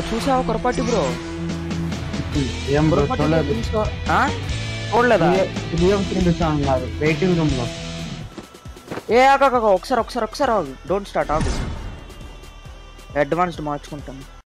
చూసావా కొరపాటి బ్రో? ఏం బ్రో చూడలేదు. చూడలేదా? సాంగ్ కాదు వెయిటింగ్ రూమ్లో. ఏ ఒకసారి ఒకసారి ఒకసారి ఆగు. డోంట్ స్టార్ట్ ఆగు. అడ్వాన్స్డ్ మార్చుకుంటాం.